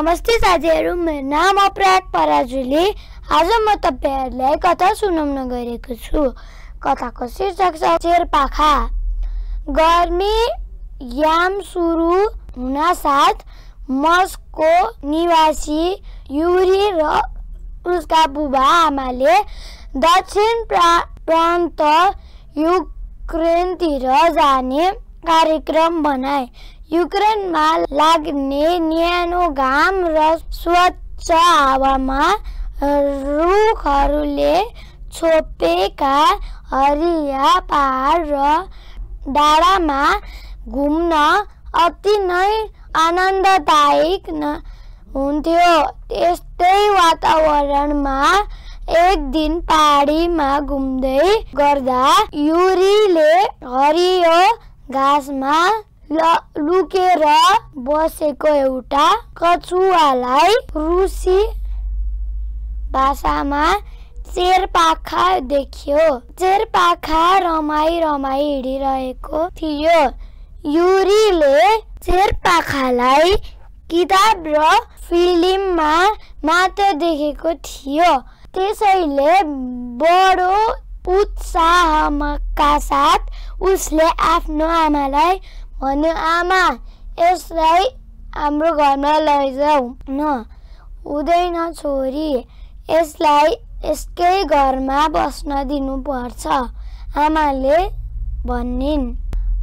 नमस्ते साथीहरू मेरो नाम अपराग पराजुली। आज म तपाईँहरूलाई कथा सुनाउन गएको छु। कथाको शीर्षक छ चेरपाखा गर्मी याम सुरु हुनासाथ मस्को निवासी युरी र उसका बुबा आमाले दक्षिण प्रा प्रान्त युक्रेनतिर जाने कार्यक्रम बनाए। युक्रेनमा लाग्ने न्यानो घाम र स्वच्छ हावामा रुखहरूले छोपेका हरिया पहाड र डाँडामा घुम्न अति नै आनन्ददायक हुन्थ्यो। त्यस्तै वातावरणमा एक दिन पहाडीमा घुम्दै गर्दा युरीले हरियो घाँसमा लुकेर बसेको एउटा कछुवालाई रुसी भाषामा चेरपाखा देखियो। चेरपाखा रमाई रमाई हिँडिरहेको थियो। युरीले चेरपाखालाई किताब र फिल्ममा मात्र देखेको थियो। त्यसैले बडो उत्साहका साथ उसले आफ्नो आमालाई भन्यो आमा। यसलाई हाम्रो घरमा लैजाऊ। न हुँदैन छोरी। यसलाई यसकै घरमा बस्न दिनुपर्छ। आमाले भनिन्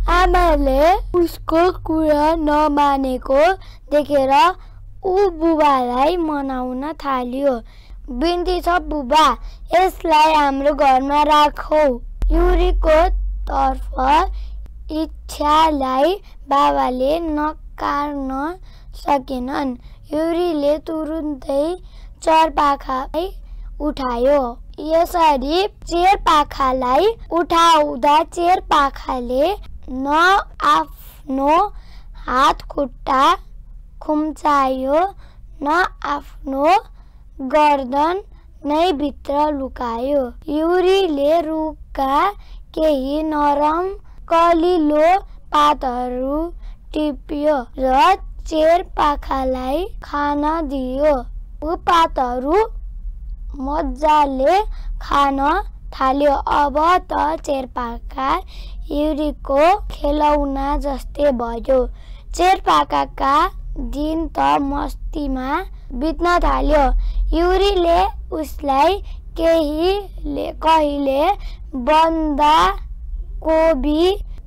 आमाले उसको कुरा नमानेको देखेर ऊ बुबालाई मनाउन थाल्यो। बिन्ती छ बुबा। यसलाई हाम्रो घरमा राखौ। युरीको तर्फ इच्छालाई बाबाले नकार्न सकेनन्। युरीले तुरुन्तै चरपाखालाई उठायो। यसरी चेरपाखालाई उठाउँदा चेरपाखाले न आफ्नो हात खुट्टा खुम्चायो न आफ्नो गर्दन नै भित्र लुकायो। युरीले रुखका केही नरम कलिलो पातहरू टिप्यो र चेर पाखालाई खान दियो। ऊ पातहरू मजाले खान थाल्यो। अब त चेरपाका युरीको खेलौना जस्तै भयो। चेरपाकाका दिन त मस्तीमा बित्न थाल्यो। युरीले उसलाई केहीले कहिले बन्दा कोबी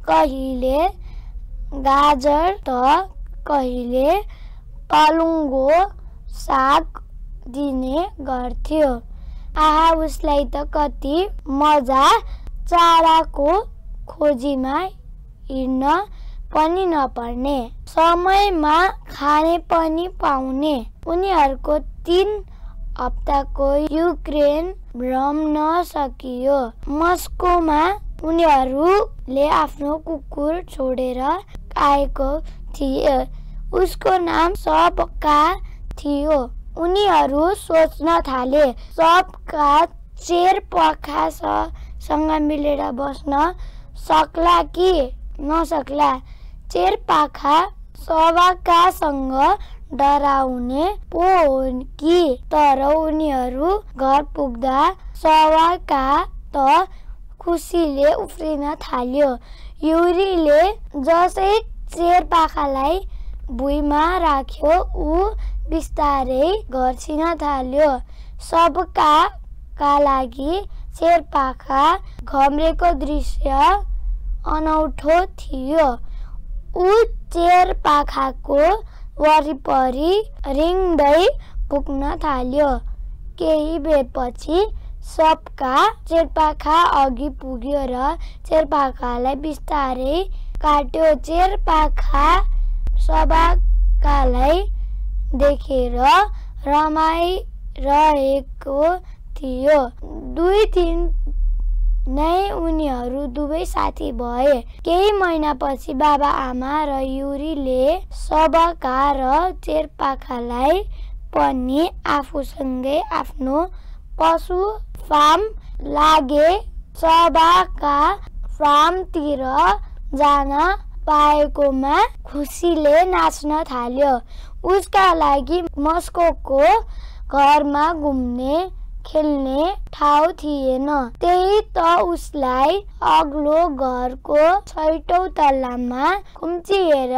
कहिले गाजर त कहिले पालुङ्गो साग दिने गर्थ्यो। आहा उसलाई त कति मजा चाराको खोजीमा हिँड्न पनि नपर्ने। समयमा खाने पनि पाउने। उनीहरूको तिन हप्ताको युक्रेन भ्रम्न सकियो। मस्कोमा उनीहरूले आफ्नो कुकुर छोडेर आएको थिए। उसको नाम सबका थियो। उनीहरू सोच्न थाले सबका चेर पखासँग मिलेर बस्न सक्ला कि नसक्ला। चेर पाखा सबकासँग डराउने पो हो कि तर उनीहरू घर पुग्दा सवाका त खुसीले उफ्रिन थाल्यो। युरीले जसै चेरपाखालाई भुइँमा राख्यो ऊ बिस्तारै घर्सिन थाल्यो। सबका का लागि चेरपाखा घम्रेको दृश्य अनौठो थियो। ऊ चेरपाखाको वरिपरि रिङ्दै पुग्न थाल्यो। केही बेपछि सबका चेरपाखा अघि पुग्यो र चेरपाखालाई बिस्तारै काट्यो। चेरपाखा सबाकालाई देखेर रमाइरहेको थियो। दुई दिन नै उनीहरू दुवै साथी भए। केही महिनापछि बाबा आमा र युरीले सबका र चेरपाखालाई पनि आफूसँगै आफ्नो पशु फार्म लागे सभाका फार्मतिर जान पाएकोमा खुसीले नाच्न थाल्यो। उसका लागि मस्कोको घरमा घुम्ने खेल्ने ठाउँ थिएन। त्यही त उसलाई अग्लो घरको छैटौँ तल्लामा खुम्चिएर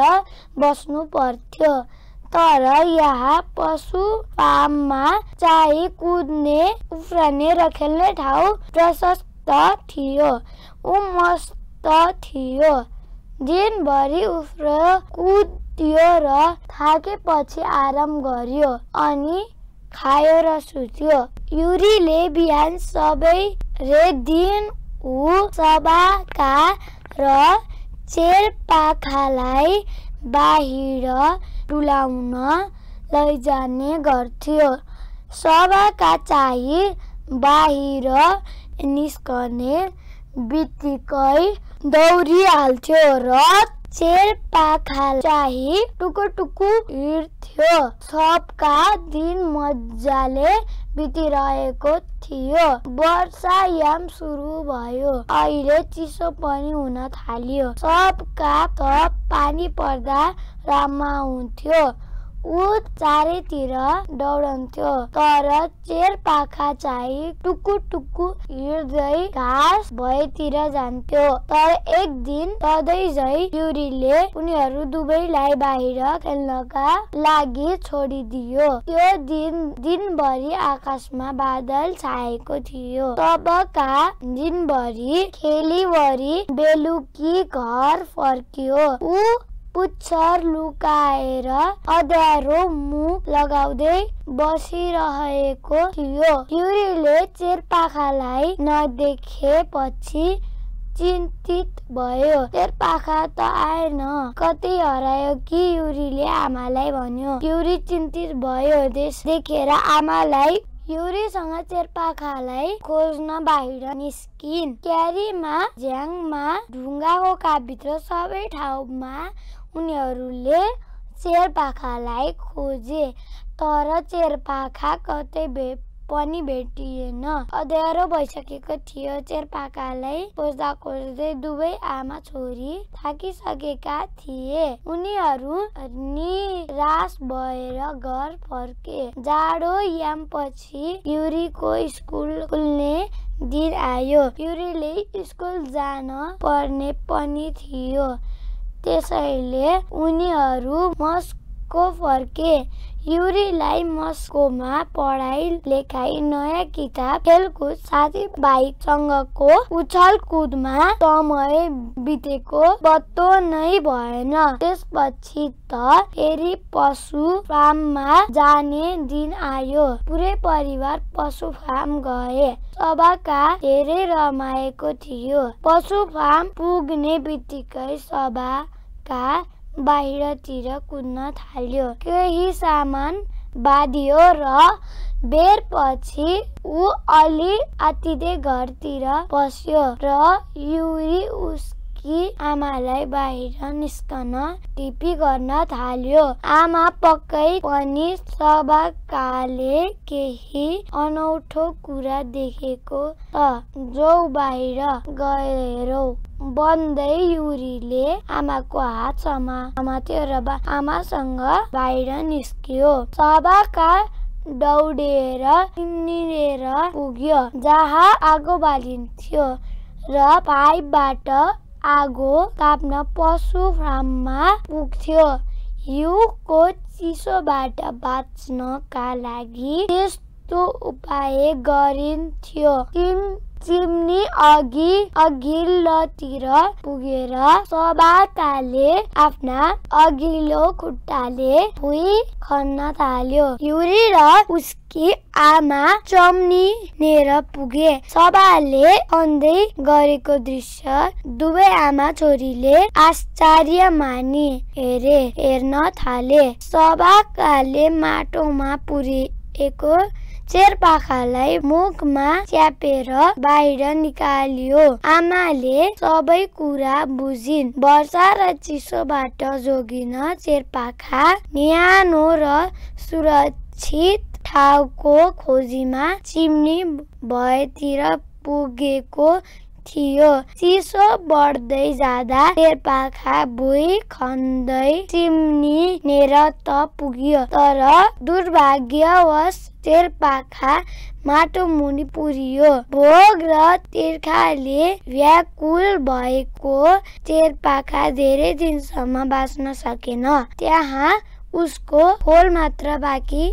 बस्नु पर्थ्यो। तर यहाँ पशु फार्ममा चाहिँ कुद्ने उफ्रने र खेल्ने ठाउँ प्रशस्त थियो ऊ मस्त थियो। दिनभरि उफ्र कुद्यो र थाकेपछि आराम गर्यो अनि खायो र सुत्यो। युरीले बिहान सबै रे दिन ऊ सभाका र चेरपाखालाई बाहिर डुलाउन लैजाने गर्थ्यो। सभाका चाहिँ बाहिर निस्कने बित्तिकै दौडिहाल्थ्यो र चेरपाखा चाहिँ टुकु टुकु हिँड्थ्यो। सबका दिन मजाले बितिरहेको थियो। वर्षायाम सुरु भयो। अहिले चिसो पनि हुन थाल्यो। सबका त पानी पर्दा हुन्थ्यो। ऊ चारैतिर दौडन्थ्यो तर चेर पाखा चाहिँ टुकु टुकु हिँड्दै घाँस भएतिर जान्थ्यो। तर एक दिन सधैँ युरीले उनीहरू दुवैलाई बाहिर खेल्नका लागि छोडिदियो। त्यो दिन दिनभरि आकाशमा बादल छाएको थियो। तबका दिनभरि खेलीवरी बेलुकी घर फर्कियो। ऊ पुच्छर लुकाएर अँध्यारो मुख लगाउँदै बसिरहेको थियो। युरीले चेरपाखालाई नदेखेपछि चिन्तित भयो। चेरपाखा त आएन। कतै हरायो कि युरीले आमालाई भन्यो। युरी चिन्तित भयो। देश देखेर आमालाई युरीसँग चेरपाखालाई खोज्न बाहिर निस्किन्। क्यारीमा झ्याङमा ढुङ्गाको कापभित्र सबै ठाउँमा उनीहरूले चेरपाखालाई खोजे तर चेरपाखा कतै भे पनि भेटिएन। अँध्यारो भइसकेको थियो चेरपाखालाई खोज्दा खोज्दै दुवै आमा छोरी थाकिसकेका थिए। उनीहरू निराश भएर घर फर्के। जाडो यामपछि युरीको स्कुल खुल्ने दिन आयो। युरीले स्कुल जान पर्ने पनि थियो। त्यसैले उनीहरू मस्को फर्के। युरीलाई मस्कोमा पढाइ लेखाइ नयाँ किताब खेलकुद साथीभाइसँगको उछल कुदमा समय बितेको बत्तो नै भएन। त्यसपछि त फेरि पशु फार्ममा जाने दिन आयो। पुरै परिवार पशु फार्म गए। सभाका धेरै रमाएको थियो। पशु फार्म पुग्ने बित्तिकै सभाका बाहिरतिर कुद्न थाल्यो। केही सामान बाँधियो र बेरपछि ऊ अलि आतिदै घरतिर पस्यो र युरी उसकी आमालाई बाहिर निस्कन टिपी गर्न थाल्यो। आमा पक्कै पनि सभाकाले केही अनौठो कुरा देखेको त जो बाहिर गएर। बन्दै युरीले आमाको हात समात्यो र आमासँग बाहिर निस्कियो। सभाका दौडेर निरेर पुग्यो जहाँ आगो बालिन्थ्यो र पाइपबाट आगो ताप्न पशु फार्ममा पुग्थ्यो। हिउँको चिसोबाट बाँच्नका लागि त्यस्तो उपाय गरिन्थ्यो। चिम्नी अघि अघिल्लोतिर पुगेर सबाकाले आफ्ना अघिल्लो खुट्टाले भुइँ खन्न थाल्यो। युरी र उसकी आमा चम्निनेर पुगे। सभाले अन्दै गरेको दृश्य दुवै आमा छोरीले आश्चर्य मानि। हेरे हेर्न थाले। सभाकाले माटोमा पुरिएको चेरपाखालाई मुखमा च्यापेर बाहिर निकालियो। आमाले सबै कुरा बुझिन्। वर्षा र चिसोबाट जोगिन चेरपाखा न्यानो र सुरक्षित ठाउँको खोजीमा चिम्नी भएतिर पुगेको थियो। चिसो बढ्दै जाँदा शेर्पाखा भुइँ खन्दै चिम्निनेर त पुग्यो। तर दुर्भाग्यवश शेर्पाखा माटो मुनि पुरियो। भोग र तिर्खाले व्याकुल भएको शेर्पाखा धेरै दिनसम्म बाँच्न सकेन। त्यहाँ उसको खोल मात्र बाँकी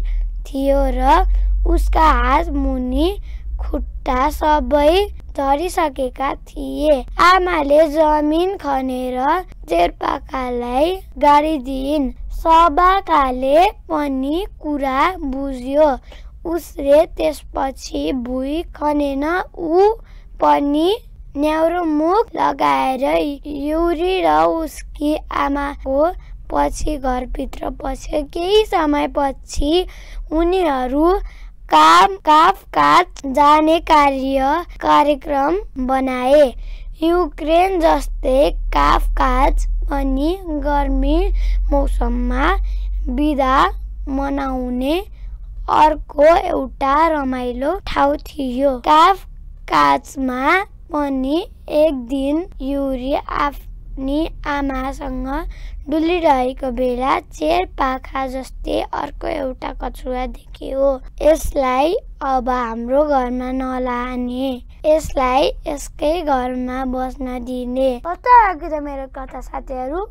थियो र उसका हात मुनि खुट्टा सबै झरिसकेका थिए। आमाले जमिन खनेर शेर्पाखालाई गाडिदिइन् सबाकाले पनि कुरा बुझ्यो। उसले त्यसपछि भुइँ खनेन। ऊ पनि न्याउरो मुख लगाएर युरी र उसकी आमाको पछि घरभित्र पस्यो केही समयपछि उनीहरू काम काफ काट जाने कार्य कार्यक्रम बनाए। युक्रेन जस्तै काफ काज पनि गर्मी मौसममा बिदा मनाउने अर्को एउटा रमाइलो ठाउँ थियो। काफ काजमा पनि एक दिन युरी आफ्नी आमासँग डुलिरहेको बेला चेर पाखा जस्तै अर्को एउटा कछुवा देख्यो। यसलाई अब हाम्रो घरमा नलाने। यसलाई यसकै घरमा बस्न दिने। कस्तो लाग्यो त मेरो कथा साथीहरू?